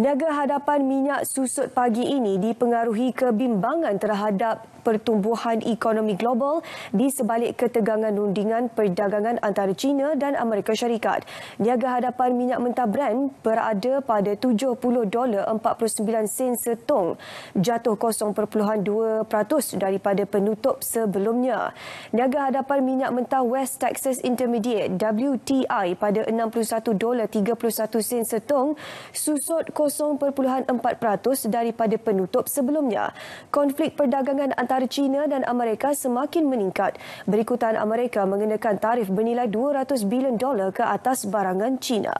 Niaga hadapan minyak susut pagi ini dipengaruhi kebimbangan terhadap pertumbuhan ekonomi global di sebalik ketegangan rundingan perdagangan antara China dan Amerika Syarikat. Niaga hadapan minyak mentah Brent berada pada 70 dolar 49 sen setong, jatuh 0.2% daripada penutup sebelumnya. Niaga hadapan minyak mentah West Texas Intermediate WTI pada 61 dolar 31 sen setong susut 0.4% daripada penutup sebelumnya. Konflik perdagangan antara China dan Amerika semakin meningkat berikutan Amerika mengenakan tarif bernilai 200 bilion dolar ke atas barangan China.